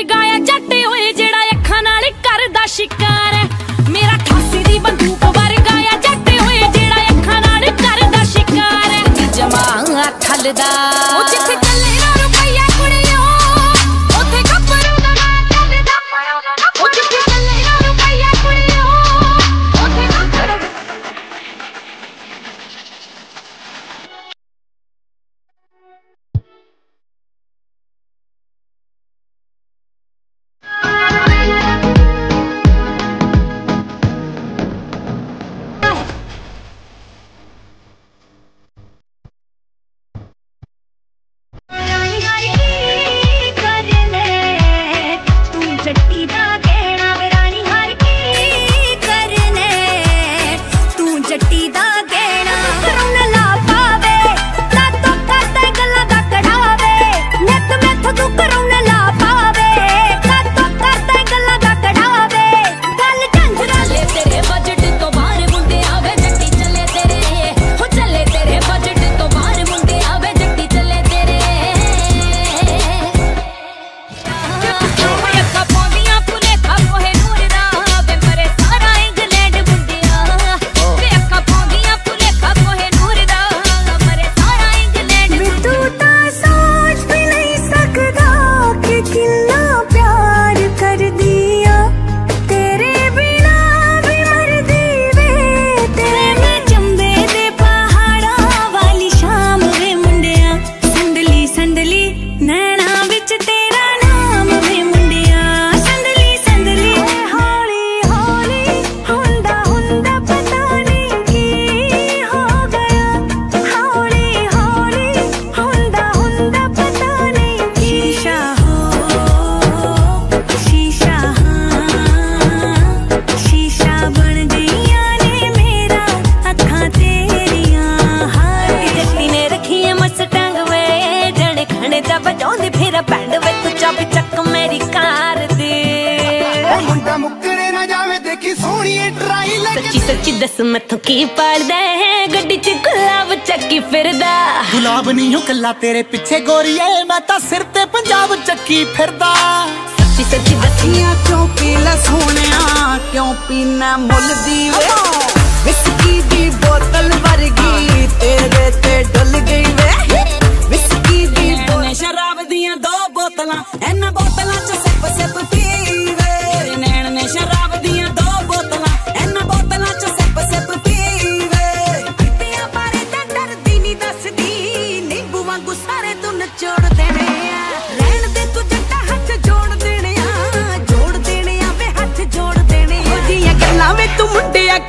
ਵਰਗਾ ਆ ਜੱਟ ਓਏ ਜਿਹੜਾ ਅੱਖਾਂ ਨਾਲ ਕਰਦਾ ਸ਼ਿਕਾਰ। ਮੇਰਾ ਠਾਸੀ ਦੀ ਬੰਦੂਕ ਵਰਗਾ ਆ ਜੱਟ ਓਏ ਜਿਹੜਾ ਅੱਖਾਂ ਨਾਲ ਕਰਦਾ ਸ਼ਿਕਾਰ। ਜਮਾ ਥਲਦਾ ਜਾਵੇ ਦੇਖੀ ਸੋਹਣੀ ਟਰਾਈ ਲੈ ਸੱਚੀ ਸੱਚੀ ਦੱਸ ਮੈਥੋਂ ਕੀ ਪੜਦਾ ਹੈ? ਗੱਡੀ 'ਚ ਗੁਲਾਬ ਚੱਕੀ ਫਿਰਦਾ। ਗੁਲਾਬ ਨਹੀਂ ਹੋ ਕੱਲਾ ਤੇਰੇ ਪਿੱਛੇ ਗੋਰੀਏ ਮੈਂ ਤਾਂ ਸਿਰ ਤੇ ਪੰਜਾਬ ਚੱਕੀ ਫਿਰਦਾ। ਸੱਚੀ ਸੱਚੀ ਦੱਸੀਆਂ ਕਿਉਂ ਪੀ ਲੈ ਸੋਹਣਿਆ? ਕਿਉਂ ਪੀਣਾ ਮੁੱਲ ਦੀ ਵੇ? ਵਿਸਕੀ ਦੀ ਬੋਤਲ ਵਰਗੀ ਤੇਰੇ ਤੇ ਡੁੱਲ ਗਈ ਵੇ। ਵਿਸਕੀ ਦੀ ਬੋਤਲ ਸ਼ਰਾਬ ਦੀਆਂ ਦੋ ਬੋਤਲਾਂ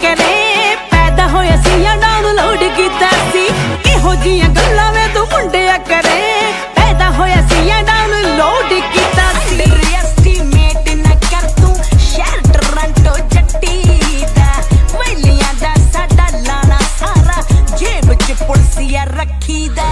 ਕੇ ਨੇ ਪੈਦਾ ਹੋਇਆ ਸੀ ਜਾਂ ਡਾਊਨਲੋਡ ਕੀਤਾ ਸੀ। ਇਹੋ ਜੀਆਂ ਗੱਲਾਂ ਵੇ ਤੂੰ ਮੁੰਡਿਆ ਕਰੇ। ਪੈਦਾ ਹੋਇਆ ਸੀ ਜਾਂ ਡਾਊਨਲੋਡ ਕੀਤਾ ਸੀ। ਰੀਐਸਟੀਮੇਟ ਨਾ ਕਰ ਤੂੰ। ਸ਼ਹਿਰ ਟੋਰਾਂਟੋ ਜੱਟੀ ਦਾ। ਮਲੀਆਂ ਦਾ ਸਾਡਾ ਲਾਣਾ ਸਾਰਾ। ਜੇਬ ਚ ਪੁਲਸੀਆ ਰੱਖੀਦਾ